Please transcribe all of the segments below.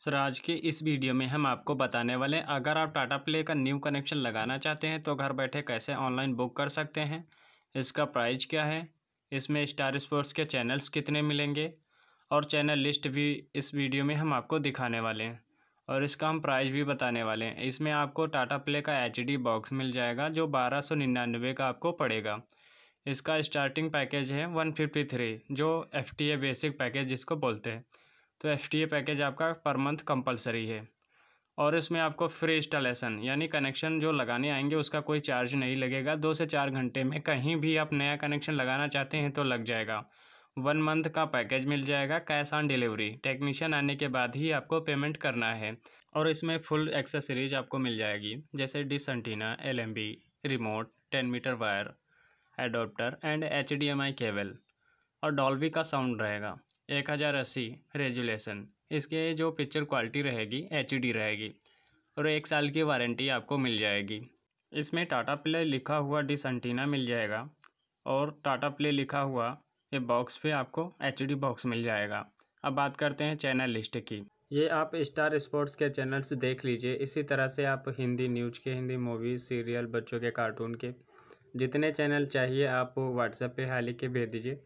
Sir आज के इस वीडियो में हम आपको बताने वाले हैं, अगर आप टाटा प्ले का न्यू कनेक्शन लगाना चाहते हैं तो घर बैठे कैसे ऑनलाइन बुक कर सकते हैं? इसका प्राइस क्या है? इसमें स्टार स्पोर्ट्स के चैनल्स कितने मिलेंगे? और चैनल लिस्ट भी इस वीडियो में हम आपको दिखाने वाले हैं। और इसका हम प्राइस भी बताने वाले हैं। इसमें आपको टाटा प्ले का एचडी बॉक्स मिल जाएगा, जो बारह सौ निन्यानवे का आपको पड़ेगा। इसका स्टार्टिंग पैकेज है वन फिफ्टी थ्री जो F T A basic package जिसको बोलते हैं। तो एफ़ पैकेज आपका पर मंथ कंपलसरी है। और इसमें आपको फ्री इंस्टॉलेशन यानी कनेक्शन जो लगाने आएँगे, उसका कोई चार्ज नहीं लगेगा। दो से चार घंटे में कहीं भी आप नया कनेक्शन लगाना चाहते हैं तो लग जाएगा। वन मंथ का पैकेज मिल जाएगा कैश ऑन डिलीवरी टेक्नीशियन आने के बाद ही आपको पेमेंट करना है। और इसमें फुल एक्सेसरीज आपको मिल जाएगी, जैसे dish antenna L remote ten metre wire adapter and H cable और डॉल्बी का साउंड रहेगा। एक हज़ार अस्सी रेजुलेशन। इसके जो पिक्चर क्वालिटी रहेगी एच रहेगी और एक साल की वारंटी आपको मिल जाएगी। इसमें टाटा प्ले लिखा हुआ डिस एंटीना मिल जाएगा और टाटा प्ले लिखा हुआ ये बॉक्स पे आपको एचडी बॉक्स मिल जाएगा। अब बात करते हैं चैनल लिस्ट की। ये आप स्टार स्पोर्ट्स के चैनल्स देख लीजिए। इसी तरह से आप हिंदी न्यूज़ के, हिंदी मूवीज़ सीरियल, बच्चों के, कार्टून के जितने चैनल चाहिए आप व्हाट्सएप पे हाल के भेज दीजिए।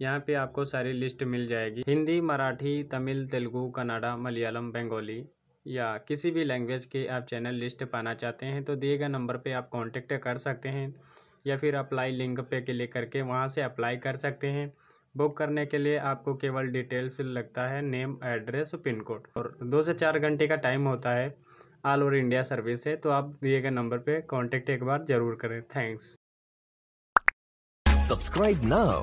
यहाँ पे आपको सारी लिस्ट मिल जाएगी। हिंदी, मराठी, तमिल, तेलुगु, कन्नड़ा, मलयालम, बंगाली या किसी भी लैंग्वेज के आप चैनल लिस्ट पाना चाहते हैं तो दिए गए नंबर पे आप कांटेक्ट कर सकते हैं या फिर अप्लाई लिंक पे क्लिक करके वहाँ से अप्लाई कर सकते हैं। बुक करने के लिए आपको केवल डिटेल्स लगता है नेम एड्रेस पिन कोड और दो से चार घंटे का टाइम होता है ऑल ओवर इंडिया सर्विस है तो आप दिए गए नंबर पे कांटेक्ट एक बार ज़रूर करें। Thanks subscribe now